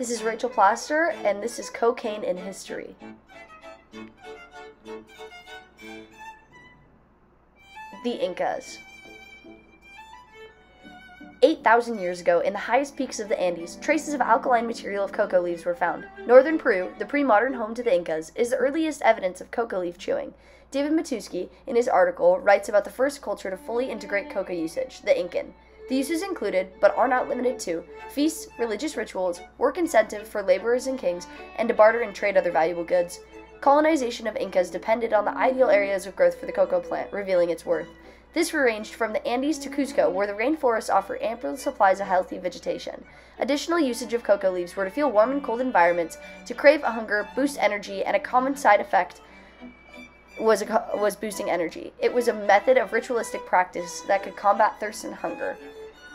This is Rachel Plaster, and this is Cocaine in History. The Incas. 8,000 years ago, in the highest peaks of the Andes, traces of alkaline material of coca leaves were found. Northern Peru, the pre modern home to the Incas, is the earliest evidence of coca leaf chewing. David Matusky, in his article, writes about the first culture to fully integrate coca usage, the Incan. The uses included, but are not limited to, feasts, religious rituals, work incentive for laborers and kings, and to barter and trade other valuable goods. Colonization of Incas depended on the ideal areas of growth for the cocoa plant, revealing its worth. This ranged from the Andes to Cusco, where the rainforests offer ample supplies of healthy vegetation. Additional usage of coca leaves were to feel warm and cold environments, to crave a hunger, boost energy, and a common side effect was, a, was boosting energy. It was a method of ritualistic practice that could combat thirst and hunger.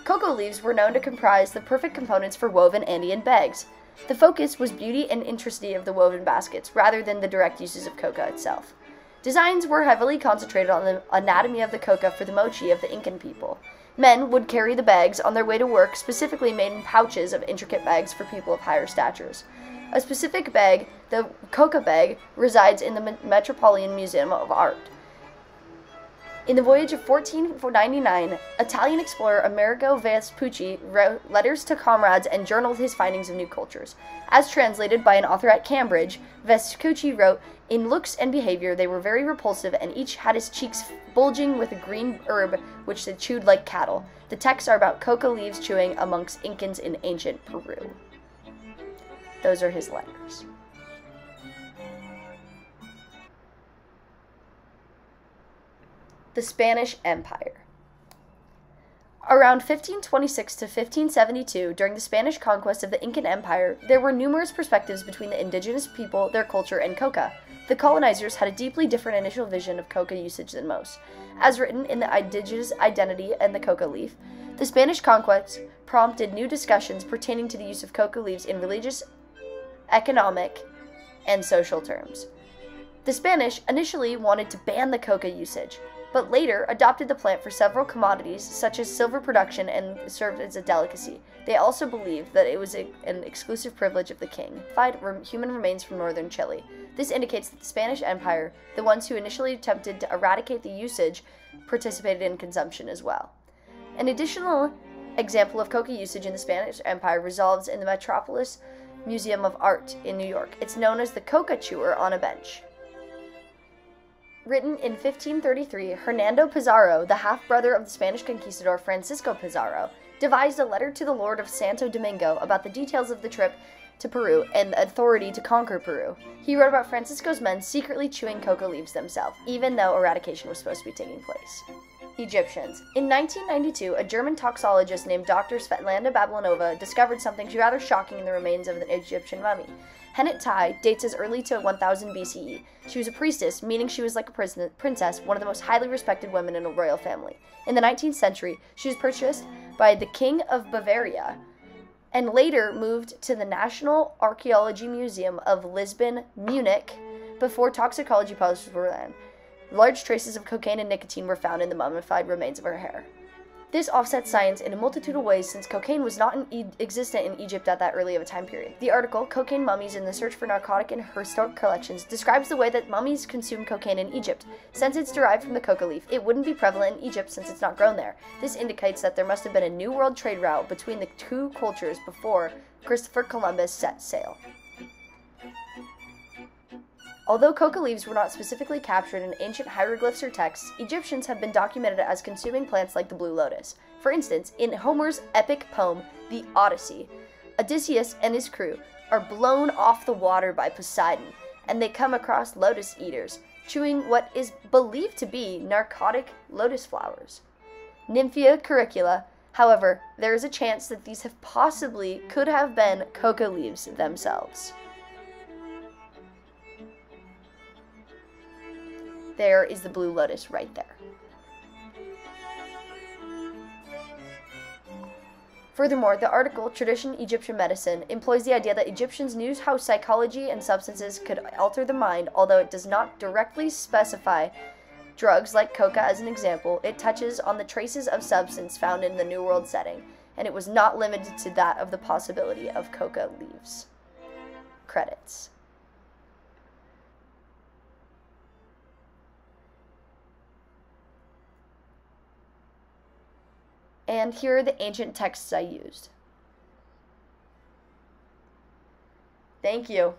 Cocoa leaves were known to comprise the perfect components for woven Andean bags. The focus was beauty and intricacy of the woven baskets, rather than the direct uses of coca itself. Designs were heavily concentrated on the anatomy of the coca for the Moche of the Incan people. Men would carry the bags on their way to work, specifically made in pouches of intricate bags for people of higher statures. A specific bag, the coca bag, resides in the Metropolitan Museum of Art. In the voyage of 1499, Italian explorer Amerigo Vespucci wrote letters to comrades and journaled his findings of new cultures. As translated by an author at Cambridge, Vespucci wrote, In looks and behavior they were very repulsive, and each had his cheeks bulging with a green herb which they chewed like cattle. The texts are about coca leaves chewing amongst Incans in ancient Peru. Those are his letters. The Spanish Empire. Around 1526 to 1572, during the Spanish conquest of the Incan Empire, there were numerous perspectives between the indigenous people, their culture, and coca. The colonizers had a deeply different initial vision of coca usage than most. As written in The Indigenous Identity and the Coca Leaf, the Spanish conquest prompted new discussions pertaining to the use of coca leaves in religious, economic, and social terms. The Spanish initially wanted to ban the coca usage, but later adopted the plant for several commodities such as silver production and served as a delicacy. They also believed that it was a, an exclusive privilege of the king. Find human remains from northern Chile. This indicates that the Spanish Empire, the ones who initially attempted to eradicate the usage, participated in consumption as well. An additional example of coca usage in the Spanish Empire resolves in the Metropolis Museum of Art in New York. It's known as the coca chewer on a bench. Written in 1533, Hernando Pizarro, the half brother of the Spanish conquistador Francisco Pizarro, devised a letter to the Lord of Santo Domingo about the details of the trip to Peru and the authority to conquer Peru. He wrote about Francisco's men secretly chewing coca leaves themselves, even though eradication was supposed to be taking place. Egyptians. In 1992, a German toxologist named Dr. Svetlana Balabanova discovered something rather shocking in the remains of an Egyptian mummy. Henut Taui dates as early to 1000 BCE. She was a priestess, meaning she was like a princess, one of the most highly respected women in a royal family. In the 19th century, she was purchased by the King of Bavaria and later moved to the National Archaeology Museum of Lisbon, Munich, before toxicology posts were ran. Large traces of cocaine and nicotine were found in the mummified remains of her hair. This offsets science in a multitude of ways since cocaine was not e- existent in Egypt at that early of a time period. The article, Cocaine Mummies in the Search for Narcotic and Historic Collections, describes the way that mummies consume cocaine in Egypt. Since it's derived from the coca leaf, it wouldn't be prevalent in Egypt since it's not grown there. This indicates that there must have been a new world trade route between the two cultures before Christopher Columbus set sail. Although coca leaves were not specifically captured in ancient hieroglyphs or texts, Egyptians have been documented as consuming plants like the blue lotus. For instance, in Homer's epic poem, The Odyssey, Odysseus and his crew are blown off the water by Poseidon, and they come across lotus eaters, chewing what is believed to be narcotic lotus flowers. Nymphaea caerulea, however, there is a chance that these have possibly could have been coca leaves themselves. There is the blue lotus right there. Furthermore, the article, Tradition Egyptian Medicine, employs the idea that Egyptians knew how psychology and substances could alter the mind, although it does not directly specify drugs like coca as an example. It touches on the traces of substance found in the New World setting. and it was not limited to that of the possibility of coca leaves. Credits. And here are the ancient texts I used. Thank you.